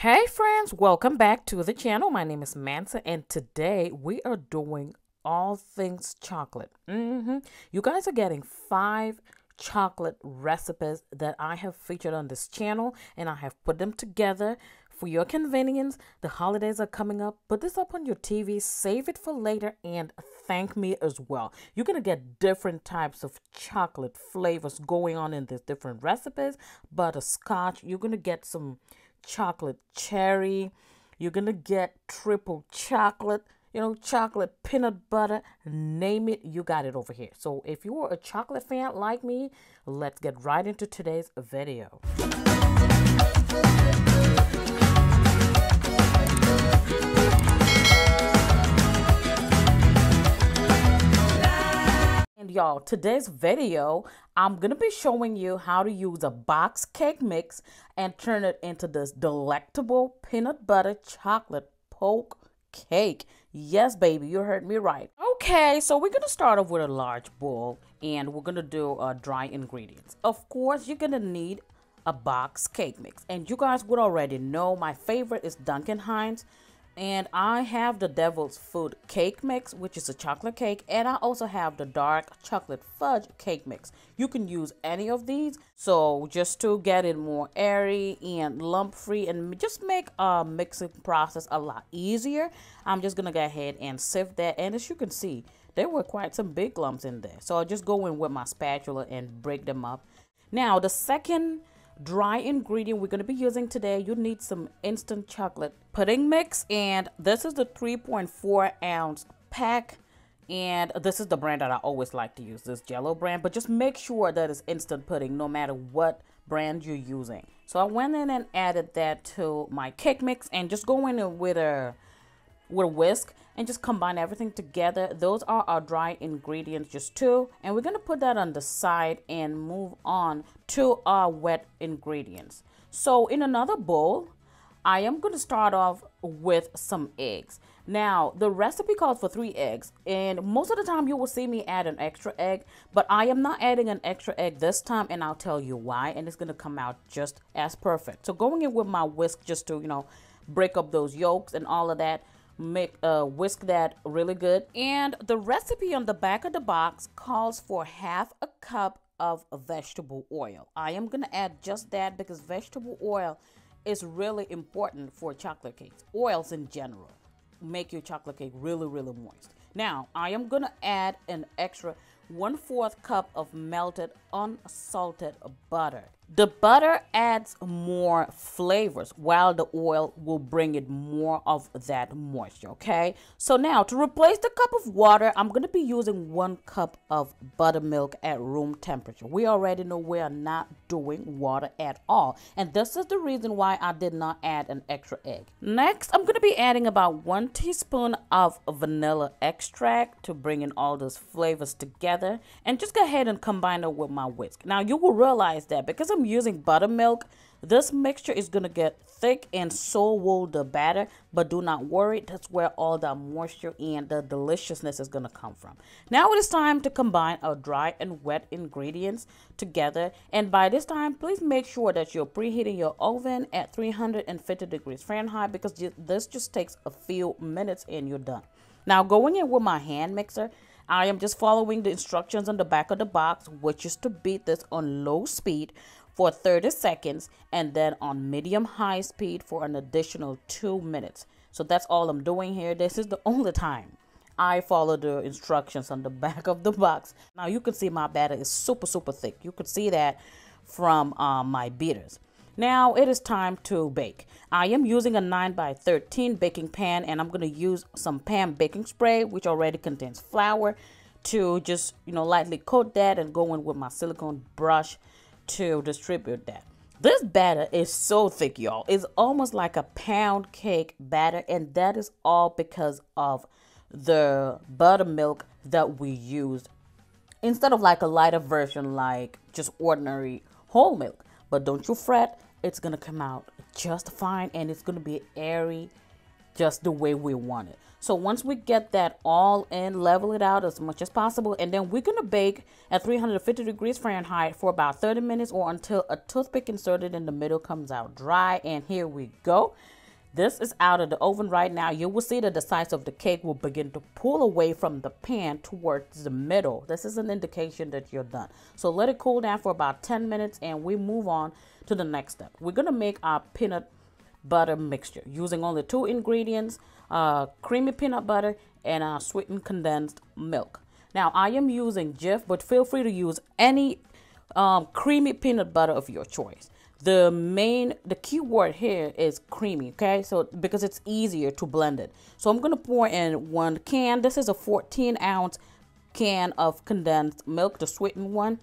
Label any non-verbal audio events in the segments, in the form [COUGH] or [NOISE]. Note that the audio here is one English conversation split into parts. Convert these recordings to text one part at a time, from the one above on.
Hey friends, welcome back to the channel. My name is Mansa and today we are doing all things chocolate. Mm-hmm. You guys are getting five chocolate recipes that I have featured on this channel and I have put them together for your convenience. The holidays are coming up. Put this up on your TV, save it for later and thank me as well. You're going to get different types of chocolate flavors going on in these different recipes. Butterscotch, you're going to get some chocolate cherry. You're going to get triple chocolate, you know, chocolate peanut butter, name it, you got it over here. So if you are a chocolate fan like me, let's get right into today's video. And y'all, today's video, I'm going to be showing you how to use a box cake mix and turn it into this delectable peanut butter chocolate poke cake. Yes, baby, you heard me right. Okay, so we're going to start off with a large bowl and we're going to do uh, dry ingredients. Of course, you're going to need a box cake mix. And you guys would already know my favorite is Duncan Hines and I have the Devil's Food Cake Mix, which is a chocolate cake, and I also have the Dark Chocolate Fudge Cake Mix. You can use any of these. So just to get it more airy and lump free and just make a mixing process a lot easier, I'm just to go ahead and sift that. And as you can see, there were quite some big lumps in there. So I'll just go in with my spatula and break them up. Now, the second dry ingredient we're going to be using today. You need some instant chocolate pudding mix and this is the 3.4 ounce pack. And this is the brand that I always like to use this jello brand but just make sure that it's instant pudding no matter what brand you're using. So I went in and added that to my cake mix and just go in with a with a whisk and just combine everything together. Those are our dry ingredients, just two. And we're gonna put that on the side and move on to our wet ingredients. So in another bowl, I am gonna start off with some eggs. Now, the recipe calls for three eggs, and most of the time you will see me add an extra egg, but I am not adding an extra egg this time, and I'll tell you why, and it's gonna come out just as perfect. So going in with my whisk just to, you know, break up those yolks and all of that, make uh, whisk that really good. And the recipe on the back of the box calls for half a cup of vegetable oil. I am going to add just that because vegetable oil is really important for chocolate cakes oils in general. Make your chocolate cake really really moist. Now i am to add an extra one fourth cup of melted unsalted butter the butter adds more flavors while the oil will bring it more of that moisture, okay? So now to replace the cup of water, I'm going to be using one cup of buttermilk at room temperature. We already know we are not doing water at all. And this is the reason why I did not add an extra egg. Next, I'm going to be adding about one teaspoon of vanilla extract to bring in all those flavors together. And just go ahead and combine it with my whisk. Now you will realize that because I'm using buttermilk, this mixture is going to get thick and so will the batter. But do not worry, that's where all the moisture and the deliciousness is going to come from. Now it is time to combine our dry and wet ingredients together. And by this time, please make sure that you're preheating your oven at 350 degrees Fahrenheit because this just takes a few minutes and you're done. Now going in with my hand mixer, I am just following the instructions on the back of the box, which is to beat this on low speed for 30 seconds and then on medium high speed for an additional two minutes. So that's all I'm doing here. This is the only time I follow the instructions on the [LAUGHS] back of the box. Now you can see my batter is super, super thick. You can see that from um, my beaters. Now it is time to bake. I am using a 9 by 13 baking pan and I'm going to use some pan baking spray which already contains flour to just you know lightly coat that and go in with my silicone brush to distribute that. This batter is so thick y'all. It's almost like a pound cake batter and that is all because of the buttermilk that we used instead of like a lighter version like just ordinary whole milk. But don't you fret, it's gonna come out just fine and it's gonna be airy just the way we want it So once we get that all in, level it out as much as possible, and then we're gonna bake at 350 degrees Fahrenheit for about 30 minutes or until a toothpick inserted in the middle comes out dry. And here we go. This is out of the oven right now. You will see that the sides of the cake will begin to pull away from the pan towards the middle. This is an indication that you're done. So let it cool down for about 10 minutes and we move on to the next step. We're going to make our peanut butter mixture. Using only two ingredients, uh, creamy peanut butter and uh, sweetened condensed milk. Now I am using Jif, but feel free to use any um, creamy peanut butter of your choice. The main the key word here is creamy okay? So because it's easier to blend it. So i'm to pour in one can. This is a 14 ounce can of condensed milk the sweetened one.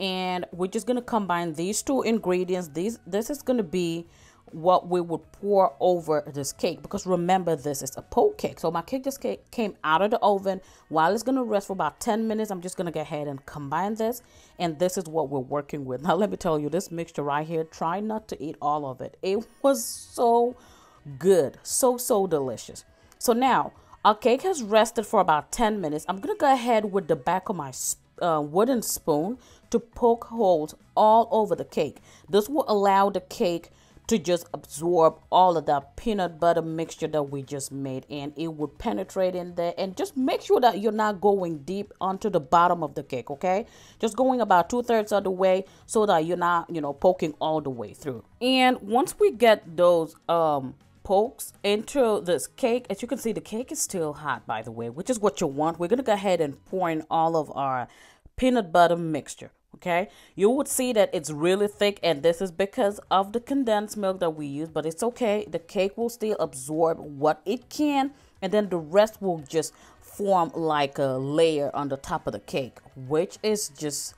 And we're just to combine these two ingredients. These this is to be what we would pour over this cake. Because remember this is a poke cake. So my cake just came out of the oven. While it's going to rest for about 10 minutes i'm just going to go ahead and combine this. And this is what we're working with. Now [LAUGHS] let me tell you this mixture right here try not to eat all of it. It was so good. So so delicious. So now our cake has rested for about 10 minutes. I'm going to go ahead with the back of my uh, wooden spoon to poke holes all over the cake. This will allow the cake to just absorb all of that peanut butter mixture that we just made and it would penetrate in there and just make sure that you're not going deep onto the bottom of the cake okay? Just going about two-thirds of the way so that you're not you know poking all the way through. And once we get those um pokes into this cake as you can see the cake is still hot by the way which is what you want. We're gonna go ahead and pour in all of our peanut butter mixture okay? You would see that it's really thick and this is because of the condensed milk that we use but it's okay. The cake will still absorb what it can and then the rest will just form like a layer on the top of the cake which is just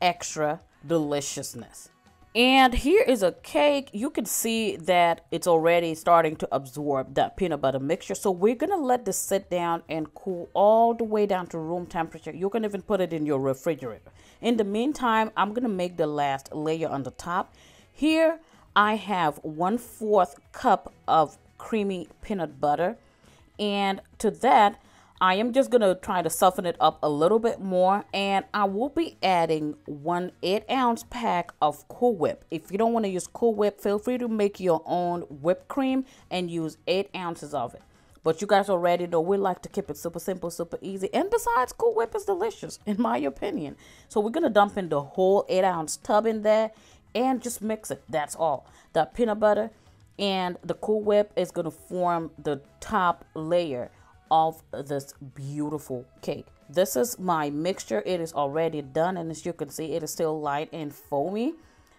extra deliciousness and here is a cake. You can see that it's already starting to absorb that peanut butter mixture. So we're going to let this sit down and cool all the way down to room temperature. You can even put it in your refrigerator. In the meantime, I'm going to make the last layer on the top. Here I have one fourth cup of creamy peanut butter. And to that, I am just going to try to soften it up a little bit more and I will be adding one 8 ounce pack of Cool Whip. If you don't want to use Cool Whip, feel free to make your own whipped cream and use 8 ounces of it. But you guys already know we like to keep it super simple, super easy. And besides, Cool Whip is delicious, in my opinion. So we're going to dump in the whole 8 ounce tub in there and just mix it. That's all. The peanut butter and the Cool Whip is going to form the top layer of this beautiful cake. This is my mixture. It is already done and as you can see it is still light and foamy.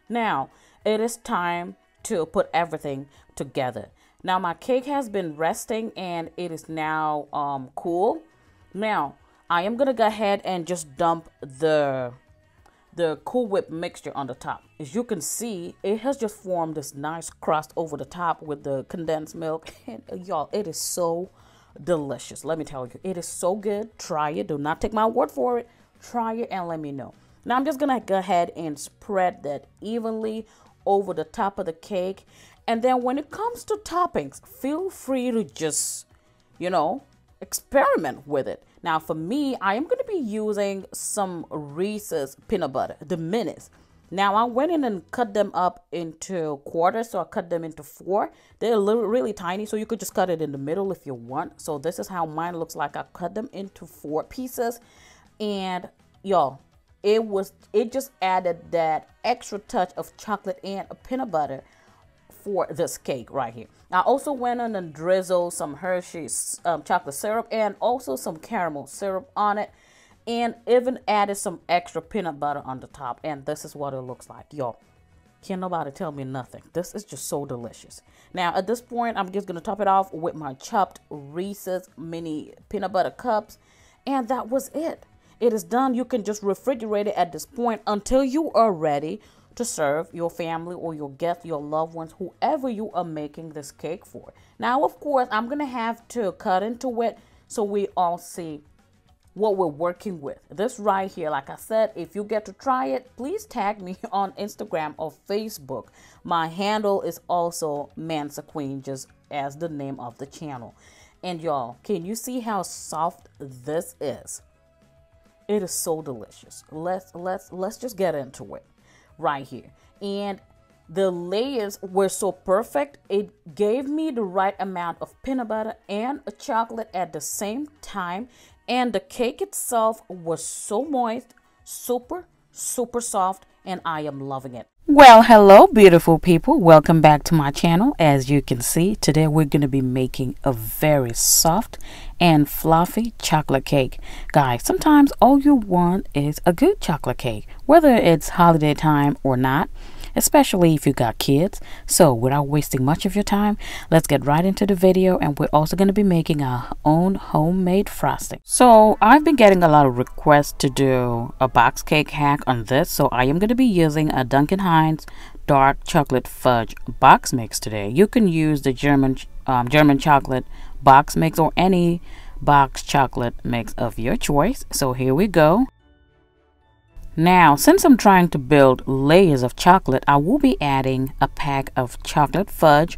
Now it is time to put everything together. Now my cake has been resting and it is now um, cool. Now I am gonna go ahead and just dump the the Cool Whip mixture on the top. As you can see, it has just formed this nice crust over the top with the condensed milk. [LAUGHS] And y'all, it is so delicious. Let me tell you, it is so good. Try it. Do not take my word for it. Try it and let me know. Now I'm just going to go ahead and spread that evenly over the top of the cake. And then when it comes to toppings, feel free to just, you know, experiment with it. Now for me, I am going to be using some Reese's peanut butter, the minis. Now I went in and cut them up into quarters, so I cut them into four. They're little, really tiny, so you could just cut it in the middle if you want. So this is how mine looks like. I cut them into four pieces, and y'all, it was it just added that extra touch of chocolate and a peanut butter for this cake right here. I also went on and drizzled some Hershey's um, chocolate syrup and also some caramel syrup on it and even added some extra peanut butter on the top and this is what it looks like. Y'all can't nobody tell me nothing. This is just so delicious. Now at this point i'm just to top it off with my chopped reese's mini peanut butter cups and that was it. It is done. You can just refrigerate it at this point until you are ready to serve your family or your guests your loved ones whoever you are making this cake for. Now of course i'm going to have to cut into it so we all see what we're working with. This right here, like I said, if you get to try it, please tag me [LAUGHS] on Instagram or Facebook. My handle is also Mansa Queen, just as the name of the channel. And y'all, can you see how soft this is? It is so delicious. Let's let's let's just get into it right here. And the layers were so perfect. It gave me the right amount of peanut butter and a chocolate at the same time. And the cake itself was so moist, super, super soft, and I am loving it. Well, hello, beautiful people. Welcome back to my channel. As you can see, today we're going to be making a very soft and fluffy chocolate cake. Guys, sometimes all you want is a good chocolate cake, whether it's holiday time or not especially if you got kids. So without wasting much of your time, let's get right into the video and we're also going to be making our own homemade frosting. So I've been getting a lot of requests to do a box cake hack on this. So I am going to be using a Duncan Hines dark chocolate fudge box mix today. You can use the German um, German chocolate box mix or any box chocolate mix of your choice. So here we go. Now, since I'm trying to build layers of chocolate, I will be adding a pack of chocolate fudge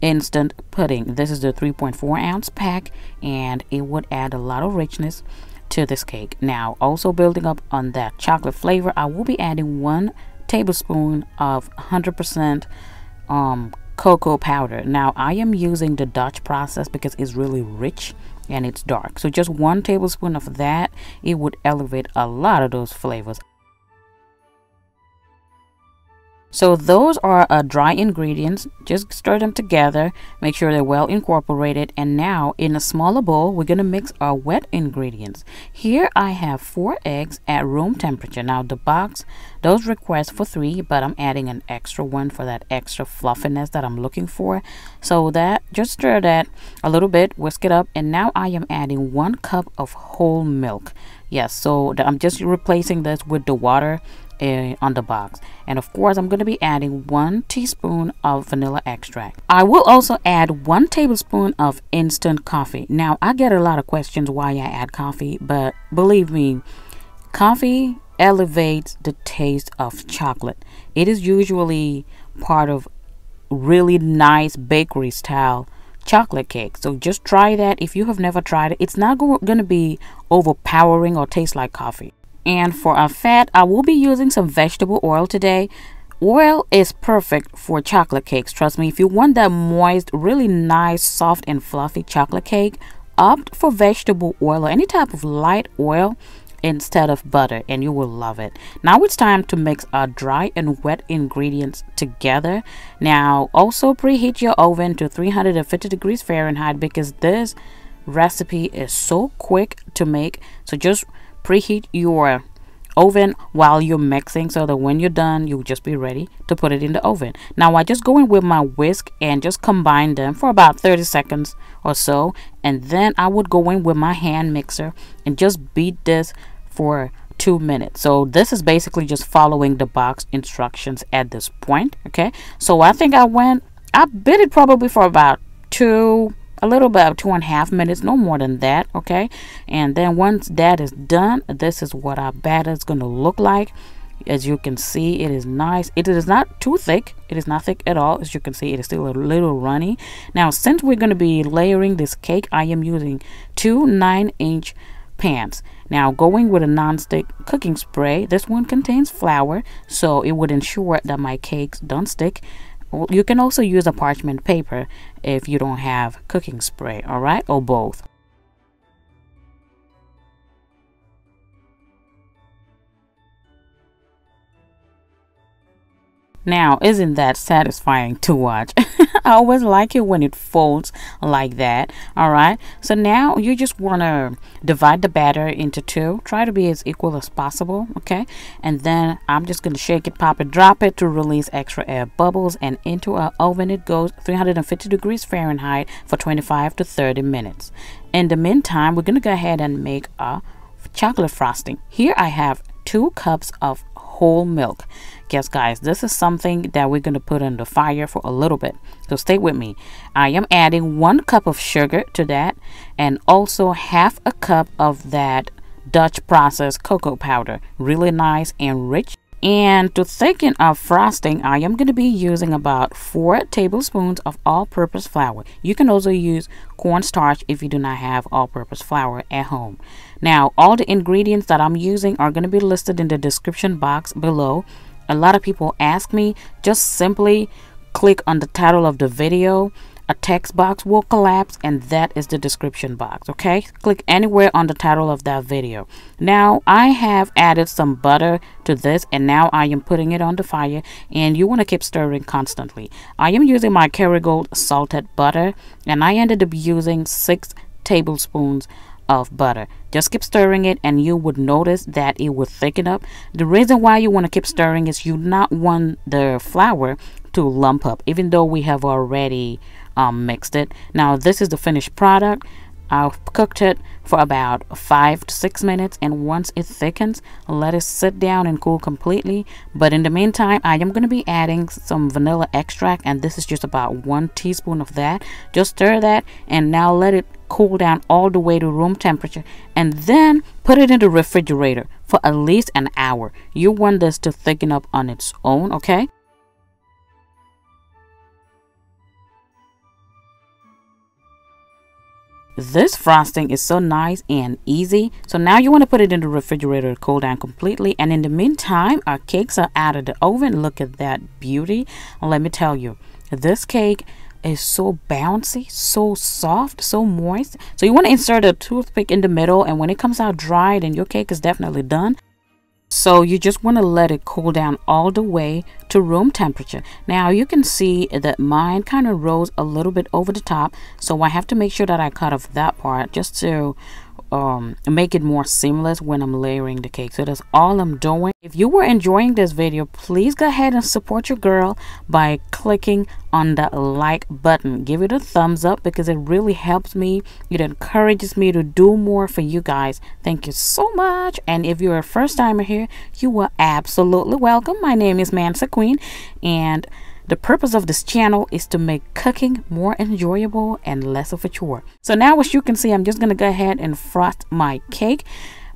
instant pudding. This is the 3.4 ounce pack and it would add a lot of richness to this cake. Now, also building up on that chocolate flavor, I will be adding one tablespoon of 100% um, cocoa powder. Now, I am using the Dutch process because it's really rich and it's dark. So just one tablespoon of that, it would elevate a lot of those flavors. So those are uh, dry ingredients. Just stir them together. Make sure they're well incorporated. And now in a smaller bowl, we're going to mix our wet ingredients. Here I have four eggs at room temperature. Now the box those request for three, but I'm adding an extra one for that extra fluffiness that I'm looking for. So that just stir that a little bit, whisk it up. And now I am adding one cup of whole milk. Yes, so I'm just replacing this with the water uh, on the box. And of course I'm going to be adding one teaspoon of vanilla extract. I will also add one tablespoon of instant coffee. Now I get a lot of questions why I add coffee but believe me coffee elevates the taste of chocolate. It is usually part of really nice bakery style chocolate cake. So just try that. If you have never tried it it's not going to be overpowering or taste like coffee and for our fat, I will be using some vegetable oil today. Oil is perfect for chocolate cakes. Trust me, if you want that moist, really nice, soft, and fluffy chocolate cake, opt for vegetable oil or any type of light oil instead of butter and you will love it. Now it's time to mix our dry and wet ingredients together. Now also preheat your oven to 350 degrees Fahrenheit because this recipe is so quick to make. So just preheat your oven while you're mixing so that when you're done you'll just be ready to put it in the oven. Now i just go in with my whisk and just combine them for about 30 seconds or so and then i would go in with my hand mixer and just beat this for two minutes. So this is basically just following the box instructions at this point okay? So i think i went i bit it probably for about two a little bit of two and a half minutes no more than that okay? And then once that is done this is what our batter is going to look like. As you can see it is nice. It is not too thick. It is not thick at all. As you can see it is still a little runny. Now since we're going to be layering this cake i am using two nine inch pans. Now going with a non-stick cooking spray this one contains flour so it would ensure that my cakes don't stick you can also use a parchment paper if you don't have cooking spray, all right, or both. Now, isn't that satisfying to watch? [LAUGHS] I always like it when it folds like that. All right. So now you just want to divide the batter into two. Try to be as equal as possible. Okay. And then I'm just going to shake it, pop it, drop it to release extra air bubbles. And into our oven it goes 350 degrees Fahrenheit for 25 to 30 minutes. In the meantime, we're going to go ahead and make a chocolate frosting. Here I have two cups of whole milk. Yes, guys, this is something that we're going to put on the fire for a little bit. So stay with me. I am adding one cup of sugar to that and also half a cup of that Dutch processed cocoa powder. Really nice and rich And to thicken our frosting, I am going to be using about 4 tablespoons of all-purpose flour. You can also use cornstarch if you do not have all-purpose flour at home. Now, all the ingredients that I'm using are going to be listed in the description box below. A lot of people ask me, just simply click on the title of the video a text box will collapse and that is the description box okay click anywhere on the title of that video now I have added some butter to this and now I am putting it on the fire and you want to keep stirring constantly I am using my Kerrygold salted butter and I ended up using six tablespoons of butter. Just keep stirring it and you would notice that it will thicken up. The reason why you want to keep stirring is you not want the flour to lump up even though we have already um, mixed it. Now this is the finished product. I've cooked it for about five to six minutes and once it thickens let it sit down and cool completely but in the meantime I am going to be adding some vanilla extract and this is just about one teaspoon of that just stir that and now let it cool down all the way to room temperature and then put it in the refrigerator for at least an hour you want this to thicken up on its own okay This frosting is so nice and easy. So now you want to put it in the refrigerator to cool down completely. And in the meantime, our cakes are out of the oven. Look at that beauty. Let me tell you, this cake is so bouncy, so soft, so moist. So you want to insert a toothpick in the middle and when it comes out dry, then your cake is definitely done. So you just want to let it cool down all the way to room temperature. Now you can see that mine kind of rose a little bit over the top. So I have to make sure that I cut off that part just to um, make it more seamless when I'm layering the cake. So that's all I'm doing. If you were enjoying this video, please go ahead and support your girl by clicking on the like button. Give it a thumbs up because it really helps me. It encourages me to do more for you guys. Thank you so much. And if you're a first timer here, you are absolutely welcome. My name is Mansa Queen and the purpose of this channel is to make cooking more enjoyable and less of a chore. So now as you can see, I'm just going to go ahead and frost my cake.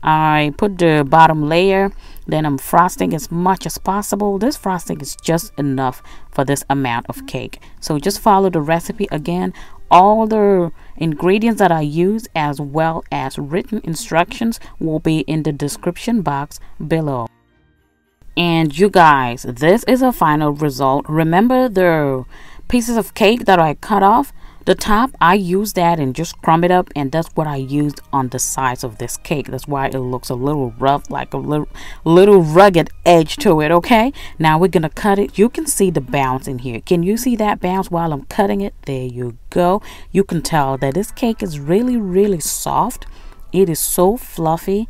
I put the bottom layer, then I'm frosting as much as possible. This frosting is just enough for this amount of cake. So just follow the recipe again. All the ingredients that I use as well as written instructions will be in the description box below. And you guys, this is a final result. Remember the pieces of cake that I cut off? The top, I used that and just crumb it up and that's what I used on the sides of this cake. That's why it looks a little rough, like a little, little rugged edge to it, okay? Now we're going to cut it. You can see the bounce in here. Can you see that bounce while I'm cutting it? There you go. You can tell that this cake is really, really soft. It is so fluffy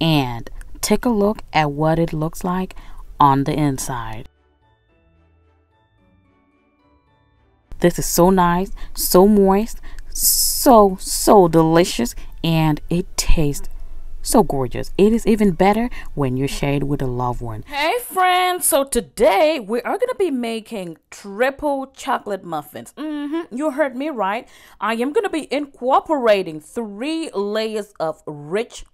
and take a look at what it looks like on the inside. This is so nice, so moist, so, so delicious, and it tastes so gorgeous. It is even better when you share it with a loved one. Hey friends, so today we are going to be making triple chocolate muffins. Mm -hmm, you heard me right. I am going to be incorporating three layers of rich,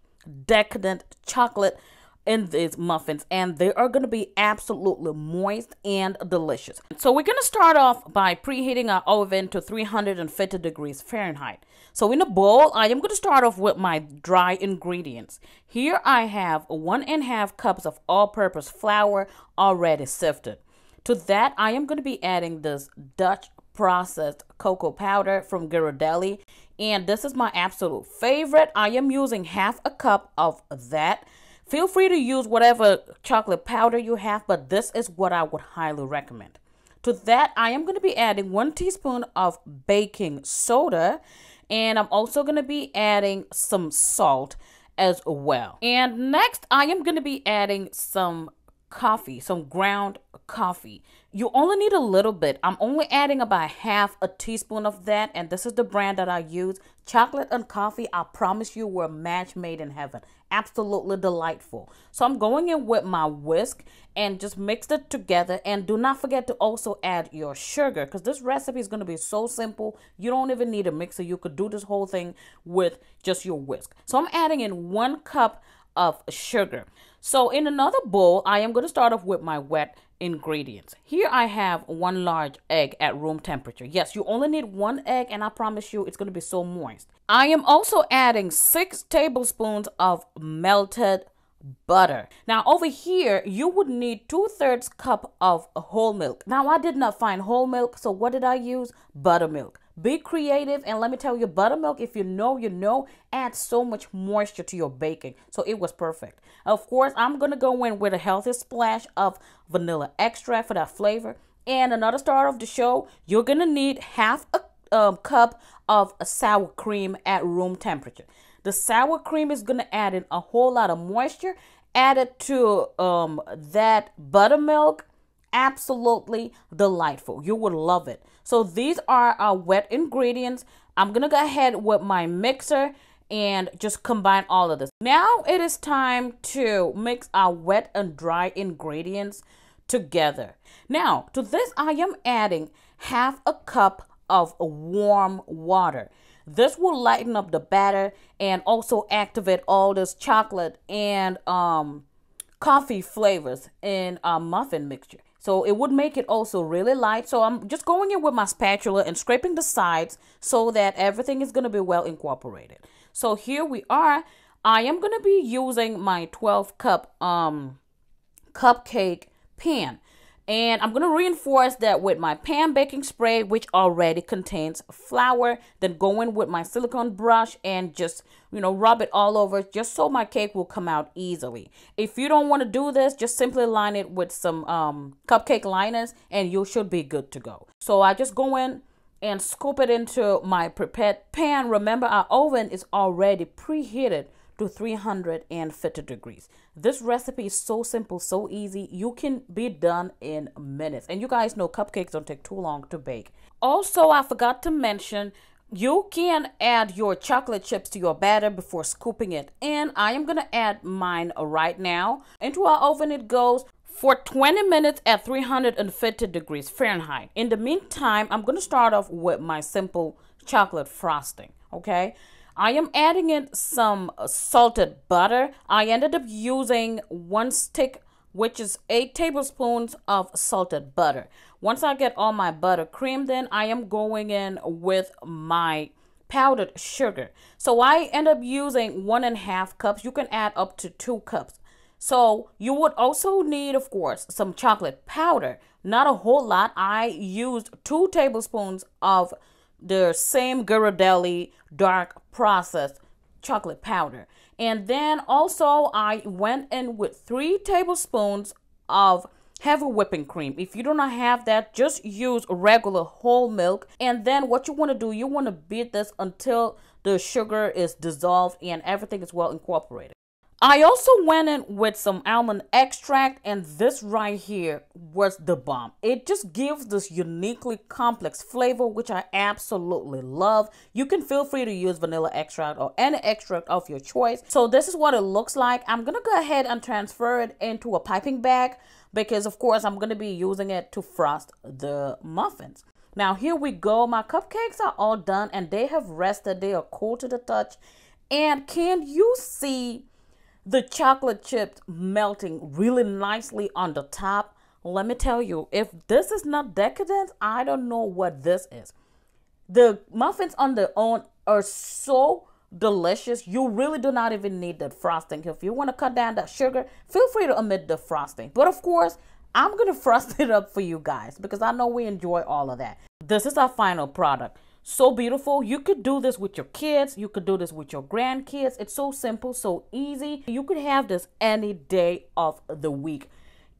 decadent chocolate in these muffins and they are going to be absolutely moist and delicious. So we're going to start off by preheating our oven to 350 degrees Fahrenheit. So in a bowl, I am going to start off with my dry ingredients. Here I have one and a half cups of all-purpose flour already sifted. To that, I am going to be adding this Dutch processed cocoa powder from Ghirardelli. And this is my absolute favorite. I am using half a cup of that Feel free to use whatever chocolate powder you have, but this is what I would highly recommend. To that, I am going to be adding one teaspoon of baking soda, and I'm also going to be adding some salt as well. And next, I am going to be adding some coffee, some ground coffee. You only need a little bit. I'm only adding about half a teaspoon of that, and this is the brand that I use. Chocolate and coffee, I promise you, were a match made in heaven. Absolutely delightful. So I'm going in with my whisk and just mix it together. And do not forget to also add your sugar because this recipe is going to be so simple. You don't even need a mixer. You could do this whole thing with just your whisk. So I'm adding in one cup of sugar. So in another bowl, I am going to start off with my wet ingredients. Here I have one large egg at room temperature. Yes, you only need one egg and I promise you it's going to be so moist. I am also adding six tablespoons of melted butter. Now over here, you would need two thirds cup of whole milk. Now I did not find whole milk, so what did I use? Buttermilk. Be creative and let me tell you, buttermilk, if you know, you know, adds so much moisture to your baking. So it was perfect. Of course, I'm going to go in with a healthy splash of vanilla extract for that flavor. And another star of the show, you're going to need half a um, cup of sour cream at room temperature. The sour cream is going to add in a whole lot of moisture added to um, that buttermilk absolutely delightful. You would love it. So these are our wet ingredients. I'm going to go ahead with my mixer and just combine all of this. Now it is time to mix our wet and dry ingredients together. Now to this I am adding half a cup of warm water. This will lighten up the batter and also activate all this chocolate and um, coffee flavors in our muffin mixture. So it would make it also really light. So I'm just going in with my spatula and scraping the sides so that everything is going to be well incorporated. So here we are. I am going to be using my 12 cup um cupcake pan. And I'm going to reinforce that with my pan baking spray, which already contains flour. Then go in with my silicone brush and just, you know, rub it all over just so my cake will come out easily. If you don't want to do this, just simply line it with some um, cupcake liners and you should be good to go. So I just go in and scoop it into my prepared pan. Remember, our oven is already preheated to 350 degrees. This recipe is so simple, so easy. You can be done in minutes. And you guys know cupcakes don't take too long to bake. Also, I forgot to mention you can add your chocolate chips to your batter before scooping it in. I am going to add mine right now. Into our oven it goes for 20 minutes at 350 degrees Fahrenheit. In the meantime, I'm going to start off with my simple chocolate frosting, okay? I am adding in some salted butter. I ended up using one stick, which is eight tablespoons of salted butter. Once I get all my butter creamed in, I am going in with my powdered sugar. So I end up using one and a half cups. You can add up to two cups. So you would also need, of course, some chocolate powder. Not a whole lot. I used two tablespoons of the same Ghirardelli dark processed chocolate powder. And then also I went in with three tablespoons of heavy whipping cream. If you do not have that, just use regular whole milk. And then what you want to do, you want to beat this until the sugar is dissolved and everything is well incorporated. I also went in with some almond extract and this right here was the bomb. It just gives this uniquely complex flavor which I absolutely love. You can feel free to use vanilla extract or any extract of your choice. So this is what it looks like. I'm going to go ahead and transfer it into a piping bag because of course I'm going to be using it to frost the muffins. Now here we go. My cupcakes are all done and they have rested. They are cool to the touch. And can you see the chocolate chips melting really nicely on the top. Let me tell you, if this is not decadent, I don't know what this is. The muffins on their own are so delicious. You really do not even need the frosting. If you want to cut down that sugar, feel free to omit the frosting. But of course, I'm going [LAUGHS] to frost it up for you guys because I know we enjoy all of that. This is our final product so beautiful. You could do this with your kids. You could do this with your grandkids. It's so simple, so easy. You could have this any day of the week.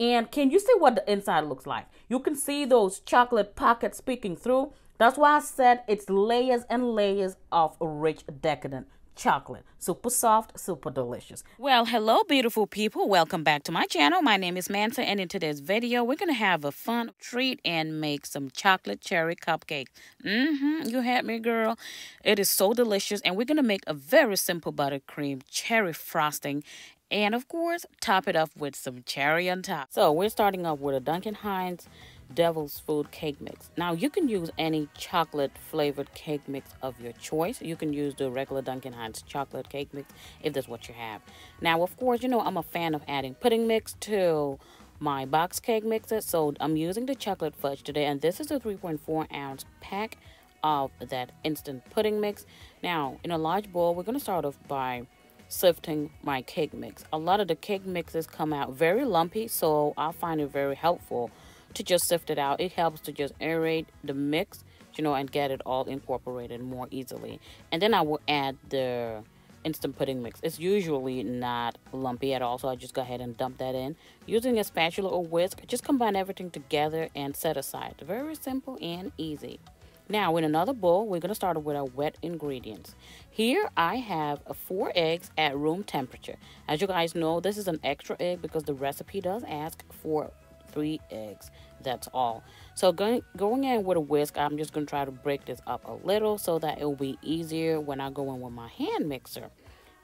And can you see what the inside looks like? You can see those chocolate pockets peeking through. That's why I said it's layers and layers of rich decadent chocolate. Super soft, super delicious. Well, hello, beautiful people. Welcome back to my channel. My name is Mansa, and in today's video, we're going to have a fun treat and make some chocolate cherry cupcakes. Mm-hmm, you had me, girl. It is so delicious, and we're going to make a very simple buttercream cherry frosting and of course top it off with some cherry on top so we're starting off with a duncan hines Devil's Food Cake Mix. Now, you can use any chocolate flavored cake mix of your choice. You can use the regular Duncan Hines chocolate cake mix if that's what you have. Now, of course, you know I'm a fan of adding pudding mix to my box cake mixer. So I'm using the chocolate fudge today, and this is a 3.4 ounce pack of that instant pudding mix. Now, in a large bowl, we're going to start off by sifting my cake mix. A lot of the cake mixes come out very lumpy, so I find it very helpful to just sift it out. It helps to just aerate the mix, you know, and get it all incorporated more easily. And then I will add the instant pudding mix. It's usually not lumpy at all, so I just go ahead and dump that in. Using a spatula or whisk, just combine everything together and set aside. Very simple and easy. Now, in another bowl, we're going to start with our wet ingredients. Here, I have four eggs at room temperature. As you guys know, this is an extra egg because the recipe does ask for three eggs. That's all. So going, going in with a whisk, I'm just going to try to break this up a little so that it will be easier when I go in with my hand mixer.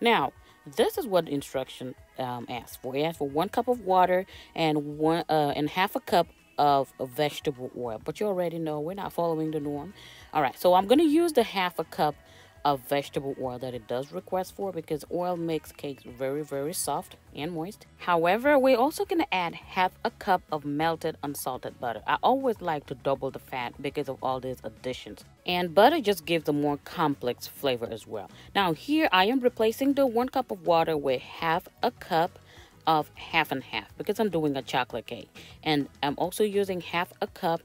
Now, this is what the instruction um, asks for. It asks for one cup of water and one uh, and half a cup of, of vegetable oil. But you already know we're not following the norm. All right, so I'm going to use the half a cup of vegetable oil that it does request for because oil makes cakes very very soft and moist. However we're also going to add half a cup of melted unsalted butter. I always like to double the fat because of all these additions. And butter just gives a more complex flavor as well. Now here i am replacing the one cup of water with half a cup of half and half because i'm doing a chocolate cake. And i'm also using half a cup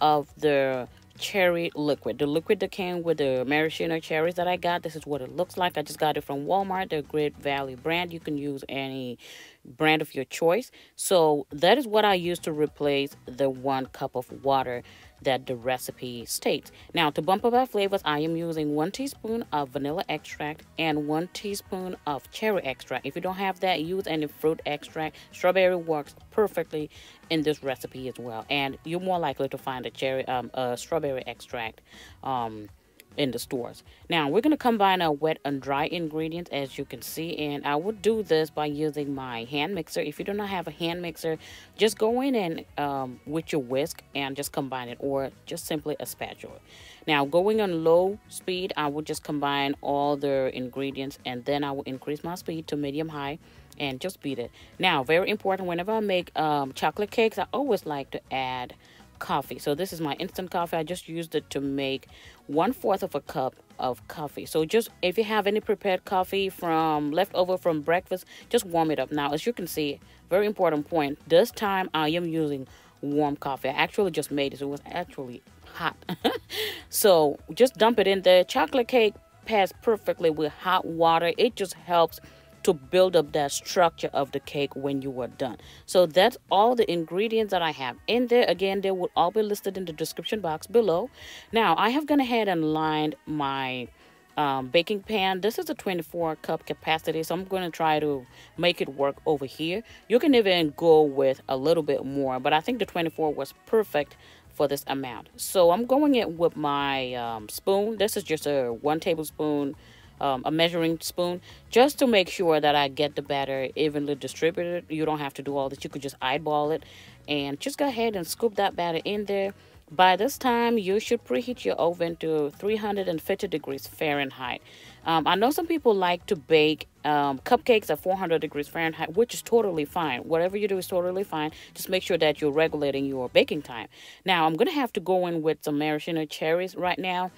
of the cherry liquid. The liquid that came with the maraschino cherries that I got. This is what it looks like. I just got it from Walmart, the Great Value brand. You can use any brand of your choice. So that is what I use to replace the one cup of water that the recipe states. Now, to bump up our flavors, I am using one teaspoon of vanilla extract and one teaspoon of cherry extract. If you don't have that, use any fruit extract. Strawberry works perfectly in this recipe as well. And you're more likely to find a cherry, um, a strawberry extract, um, in the stores. Now we're going to combine our wet and dry ingredients as you can see and I would do this by using my hand mixer. If you do not have a hand mixer just go in and um, with your whisk and just combine it or just simply a spatula. Now going on low speed I would just combine all the ingredients and then I will increase my speed to medium high and just beat it. Now very important whenever I make um, chocolate cakes I always like to add coffee. So this is my instant coffee. I just used it to make one fourth of a cup of coffee. So just if you have any prepared coffee from leftover from breakfast, just warm it up. Now, as you can see, very important point. This time I am using warm coffee. I actually just made it. So it was actually hot. [LAUGHS] so just dump it in there. Chocolate cake pairs perfectly with hot water. It just helps to build up that structure of the cake when you are done. So that's all the ingredients that I have in there. Again, they will all be listed in the description box below. Now, I have gone ahead and lined my um, baking pan. This is a 24 cup capacity, so I'm going to try to make it work over here. You can even go with a little bit more, but I think the 24 was perfect for this amount. So I'm going in with my um, spoon. This is just a one tablespoon um, a measuring spoon just to make sure that I get the batter evenly distributed. You don't have to do all this. You could just eyeball it and just go ahead and scoop that batter in there. By this time, you should preheat your oven to 350 degrees Fahrenheit. Um, I know some people like to bake um, cupcakes at 400 degrees Fahrenheit, which is totally fine. Whatever you do is totally fine. Just make sure that you're regulating your baking time. Now, I'm going to have to go in with some maraschino cherries right now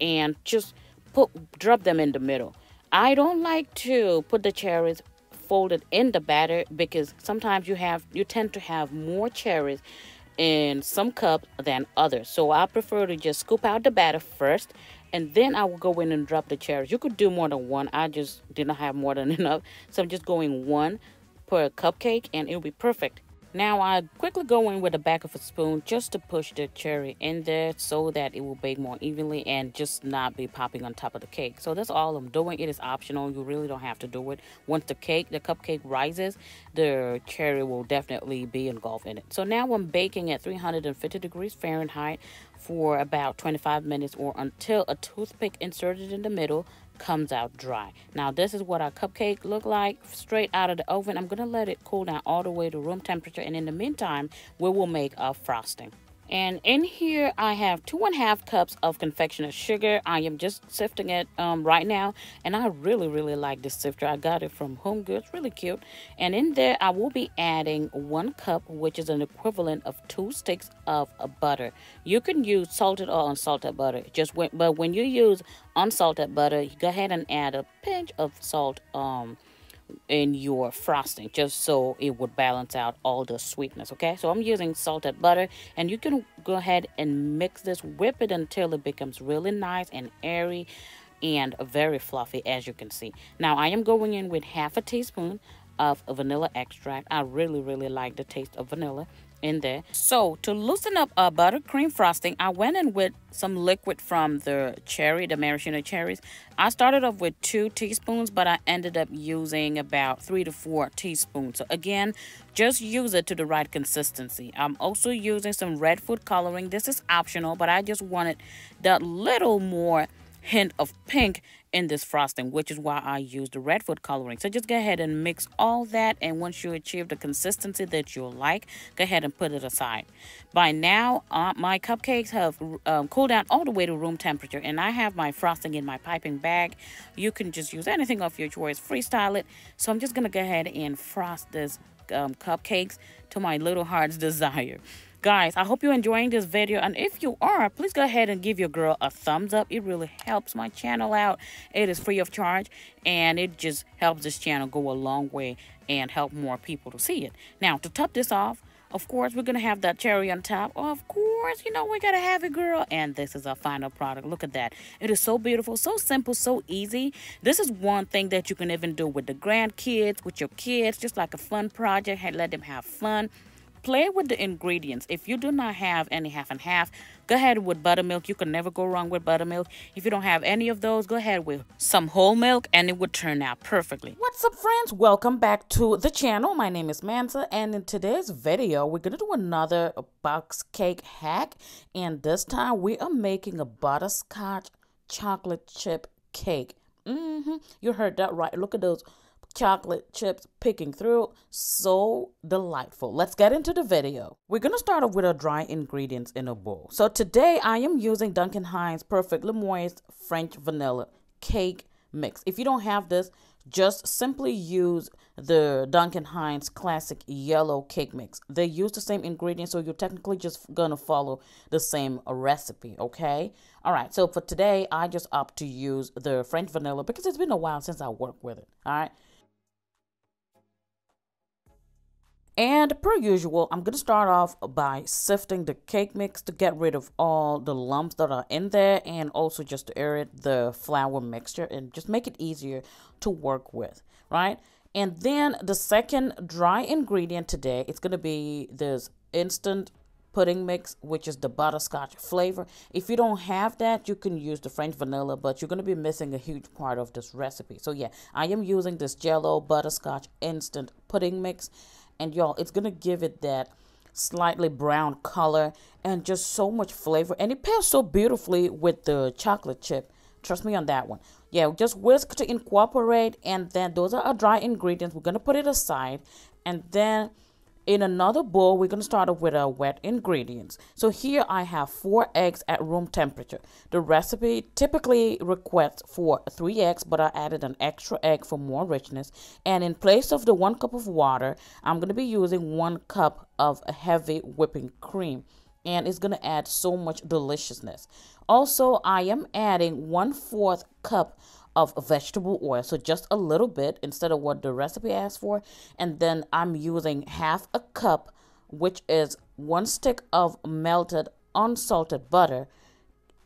and just put drop them in the middle. I don't like to put the cherries folded in the batter because sometimes you have you tend to have more cherries in some cup than others. So I prefer to just scoop out the batter first and then I will go in and drop the cherries. You could do more than one. I just did not have more than [LAUGHS] enough. So I'm just going one per cupcake and it'll be perfect. Now I quickly go in with the back of a spoon just to push the cherry in there so that it will bake more evenly and just not be popping on top of the cake. So that's all I'm doing. It is optional. You really don't have to do it. Once the cake, the cupcake rises, the cherry will definitely be engulfed in it. So now I'm baking at 350 degrees Fahrenheit for about 25 minutes or until a toothpick inserted in the middle comes out dry. Now this is what our cupcake look like straight out of the oven. I'm going to let it cool down all the way to room temperature and in the meantime we will make our frosting. And in here, I have two and a half cups of confectioner's sugar. I am just sifting it um, right now. And I really, really like this sifter. I got it from Home Goods. Really cute. And in there, I will be adding one cup, which is an equivalent of two sticks of butter. You can use salted or unsalted butter. Just when, But when you use unsalted butter, you go ahead and add a pinch of salt um, in your frosting just so it would balance out all the sweetness okay? So i'm using salted butter and you can go ahead and mix this whip it until it becomes really nice and airy and very fluffy as you can see. Now i am going in with half a teaspoon of vanilla extract. I really really like the taste of vanilla in there. So to loosen up a buttercream frosting, I went in with some liquid from the cherry, the maraschino cherries. I started off with two teaspoons, but I ended up using about three to four teaspoons. So again, just use it to the right consistency. I'm also using some red food coloring. This is optional, but I just wanted that little more hint of pink in this frosting, which is why I use the red food coloring. So just go ahead and mix all that. And once you achieve the consistency that you like, go ahead and put it aside. By now, uh, my cupcakes have um, cooled down all the way to room temperature. And I have my frosting in my piping bag. You can just use anything of your choice, freestyle it. So I'm just going to go ahead and frost this um, cupcakes to my little heart's [LAUGHS] desire. Guys, I hope you're enjoying this video. And if you are, please go ahead and give your girl a thumbs up. It really helps my channel out. It is free of charge. And it just helps this channel go a long way and help more people to see it. Now, to top this off, of course, we're going to have that cherry on top. Of course, you know, we got to have it, girl. And this is our final product. Look at that. It is so beautiful, so simple, so easy. This is one thing that you can even do with the grandkids, with your kids, just like a fun project. Let them have fun. Play with the ingredients. If you do not have any half and half, go ahead with buttermilk. You can never go wrong with buttermilk. If you don't have any of those, go ahead with some whole milk and it would turn out perfectly. What's up friends? Welcome back to the channel. My name is Mansa and in today's video, we're going to do another box cake hack. And this time we are making a butterscotch chocolate chip cake. Mm-hmm. You heard that right. Look at those chocolate chips picking through. So delightful. Let's get into the video. We're going to start off with our dry ingredients in a bowl. So today I am using Duncan Hines Perfectly Moist French Vanilla Cake Mix. If you don't have this, just simply use the Duncan Hines Classic Yellow Cake Mix. They use the same ingredients, so you're technically just gonna follow the same recipe, okay? All right, so for today, I just opt to use the French vanilla because it's been a while since I worked with it, all right? And per usual, I'm going to start off by sifting the cake mix to get rid of all the lumps that are in there and also just to aerate the flour mixture and just make it easier to work with, right? And then the second dry ingredient today, it's going to be this instant pudding mix, which is the butterscotch flavor. If you don't have that, you can use the French vanilla, but you're going to be missing a huge part of this recipe. So yeah, I am using this Jello butterscotch instant pudding mix and y'all it's gonna give it that slightly brown color and just so much flavor. And it pairs so beautifully with the chocolate chip. Trust me on that one. Yeah just whisk to incorporate and then those are our dry ingredients. We're gonna put it aside and then in another bowl, we're going to start off with our wet ingredients. So here I have four eggs at room temperature. The recipe typically requests for three eggs, but I added an extra egg for more richness. And in place of the one cup of water, I'm going to be using one cup of heavy whipping cream. And it's going to add so much deliciousness. Also, I am adding one fourth cup of vegetable oil. So just a little bit instead of what the recipe asks for. And then I'm using half a cup, which is one stick of melted unsalted butter.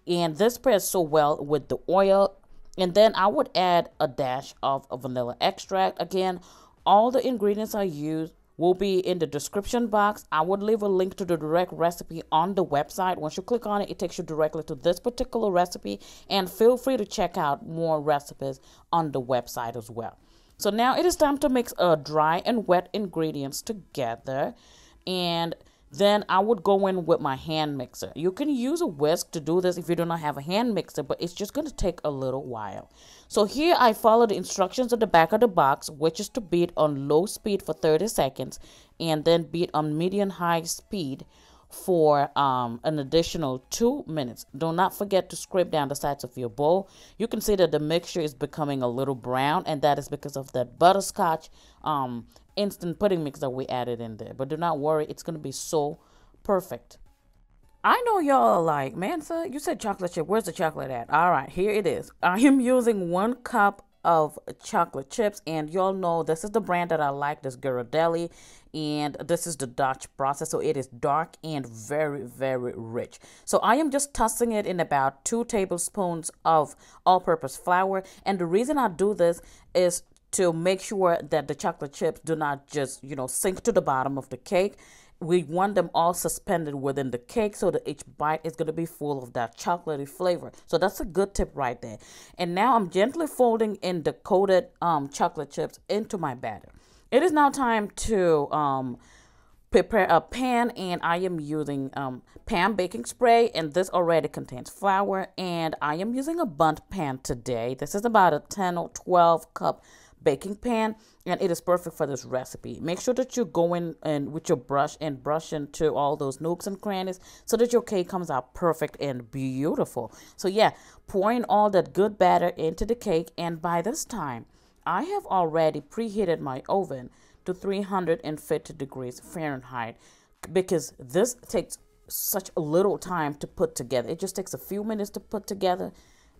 And this pairs so well with the oil. And then I would add a dash of vanilla extract. Again, all the ingredients I use will be in the description box. I would leave a link to the direct recipe on the website. Once you click on it, it takes you directly to this particular recipe. And feel free to check out more recipes on the website as well. So now it is time to mix uh, dry and wet ingredients together. And then I would go in with my hand mixer. You can use a whisk to do this if you do not have a hand mixer, but it's just going to take a little while. So here I follow the instructions at the back of the box, which is to beat on low speed for 30 seconds and then beat on medium high speed for um, an additional two minutes. Do not forget to scrape down the sides of your bowl. You can see that the mixture is becoming a little brown, and that is because of that butterscotch um, instant pudding mix that we added in there. But do not worry, it's going to be so perfect. I know y'all are like, Mansa, you said chocolate chip. Where's the chocolate at? All right, here it is. I am using one cup of chocolate chips. And y'all know this is the brand that I like this Ghirardelli and this is the Dutch process. So it is dark and very very rich. So I am just tossing it in about two tablespoons of all-purpose flour. And the reason I do this is to make sure that the chocolate chips do not just you know sink to the bottom of the cake we want them all suspended within the cake so that each bite is going to be full of that chocolatey flavor. So that's a good tip right there. And now I'm gently folding in the coated um, chocolate chips into my batter. It is now time to um, prepare a pan and I am using um, Pam baking spray and this already contains flour and I am using a Bundt pan today. This is about a 10 or 12 cup baking pan and it is perfect for this recipe. Make sure that you go in and with your brush and brush into all those nooks and crannies so that your cake comes out perfect and beautiful. So yeah, pouring all that good batter into the cake and by this time, I have already preheated my oven to 350 degrees Fahrenheit because this takes such a little time to put together. It just takes a few minutes to put together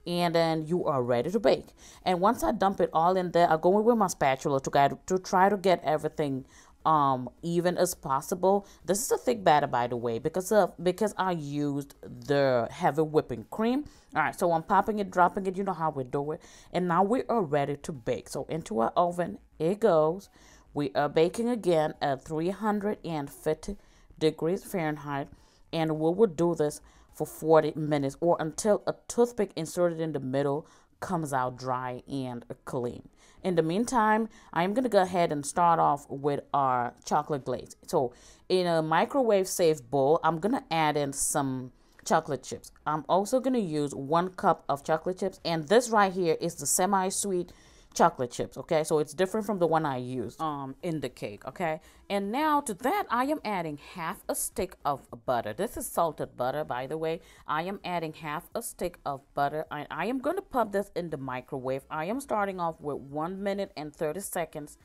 and then you are ready to bake. And once I dump it all in there, I go in with my spatula to, get, to try to get everything um even as possible. This is a thick batter by the way because of because I used the heavy whipping cream. All right, so I'm popping it, dropping it, you know how we do it. And now we are ready to bake. So into our oven it goes. We are baking again at 350 degrees Fahrenheit and we will do this for 40 minutes or until a toothpick inserted in the middle comes out dry and clean. In the meantime, I'm going to go ahead and start off with our chocolate glaze. So in a microwave safe bowl, I'm going to add in some chocolate chips. I'm also going to use one cup of chocolate chips and this right here is the semi-sweet chocolate chips okay? So it's different from the one i used um in the cake okay? And now to that i am adding half a stick of butter. This is salted butter by the way. I am adding half a stick of butter and i am going to pop this in the microwave. I am starting off with one minute and 30 seconds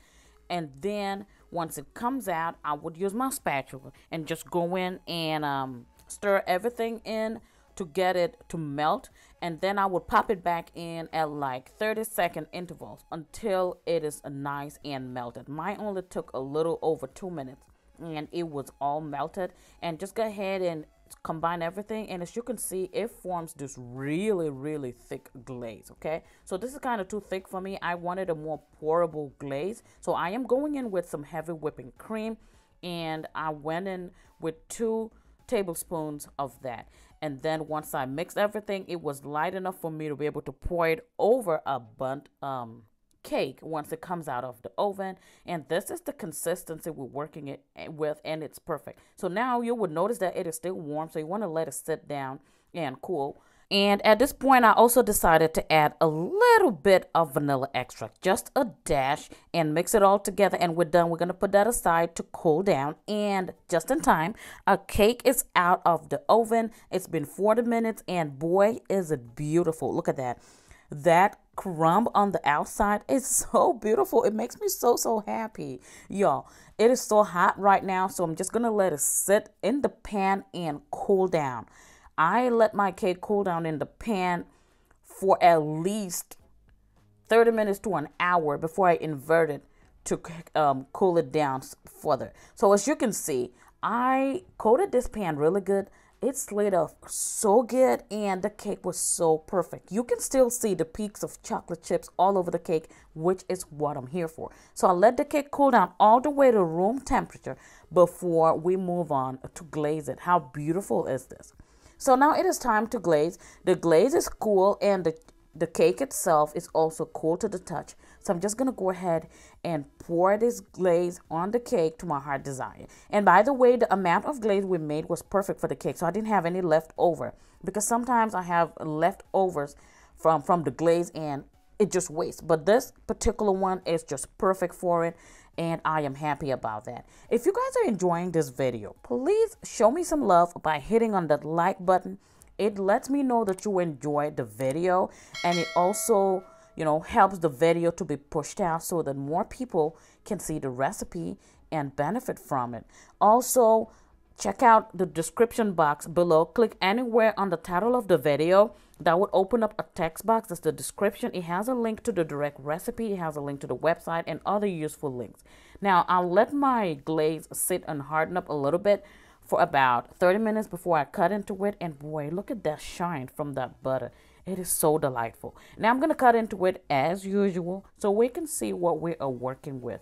and then once it comes out i would use my spatula and just go in and um, stir everything in to get it to melt and then I would pop it back in at like 30 second intervals until it is nice and melted. Mine only took a little over two minutes and it was all melted. And just go ahead and combine everything and as you can see it forms this really really thick glaze okay? So this is kind of too thick for me. I wanted a more pourable glaze. So I am going in with some heavy whipping cream and I went in with two tablespoons of that and then once I mixed everything, it was light enough for me to be able to pour it over a Bundt um, cake once it comes out of the oven. And this is the consistency we're working it eh, with, and it's perfect. So now you would notice that it is still warm, so you want to let it sit down and cool. And at this point, I also decided to add a little bit of vanilla extract, just a dash, and mix it all together. And we're done. We're going to put that aside to cool down. And just in time, our cake is out of the oven. It's been 40 minutes, and boy, is it beautiful. Look at that. That crumb on the outside is [LAUGHS] so beautiful. It makes me so, so happy. Y'all, it is so hot right now, so I'm just going to let it sit in the pan and cool down. I let my cake cool down in the pan for at least 30 minutes to an hour before I invert it to um, cool it down further. So as you can see, I coated this pan really good. It slid off so good and the cake was so perfect. You can still see the peaks of chocolate chips all over the cake, which is what I'm here for. So I let the cake cool down all the way to room temperature before we move on to glaze it. How beautiful is this? So now it is time to glaze. The glaze is cool and the, the cake itself is also cool to the touch. So I'm just going to go ahead and pour this glaze on the cake to my heart desire. And by the way, the amount of glaze we made was perfect for the cake. So I didn't have any left over because sometimes I have leftovers from, from the glaze and it just wastes. But this particular one is just perfect for it. And I am happy about that. If you guys are enjoying this video, please show me some love by hitting on that like button. It lets me know that you enjoyed the video and it also, you know, helps the video to be pushed out so that more people can see the recipe and benefit from it. Also, check out the description box below. Click anywhere on the title of the video. That would open up a text box. That's the description. It has a link to the direct recipe. It has a link to the website and other useful links. Now, I'll let my glaze sit and harden up a little bit for about 30 minutes before I cut into it. And boy, look at that shine from that butter. It is so delightful. Now I'm going to cut into it as usual so we can see what we are working with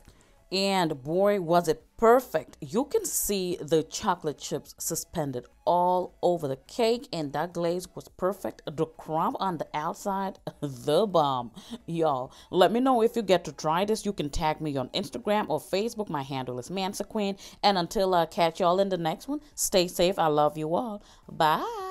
and boy was it perfect. You can see the chocolate chips suspended all over the cake and that glaze was perfect. The crumb on the outside [LAUGHS] the bomb. Y'all let me know if you get to try this. You can tag me on instagram or facebook. My handle is mansa queen. And until i catch y'all in the next one stay safe. I love you all. Bye